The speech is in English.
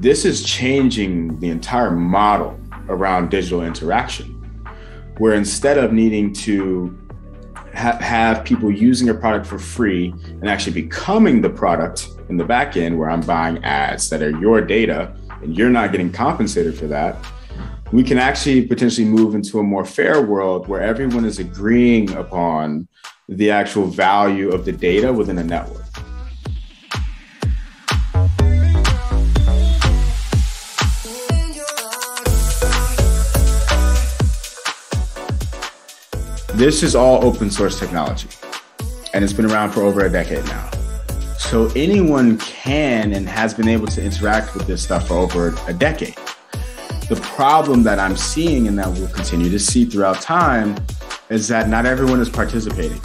this is changing the entire model around digital interaction, where instead of needing to ha- have people using a product for free and actually becoming the product in the back end, where I'm buying ads that are your data and you're not getting compensated for that, we can actually potentially move into a more fair world where everyone is agreeing upon the actual value of the data within a network. This is all open source technology, and it's been around for over a decade now. So anyone can and has been able to interact with this stuff for over a decade. The problem that I'm seeing and that we'll continue to see throughout time is that not everyone is participating.